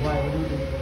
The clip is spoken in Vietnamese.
Why? You?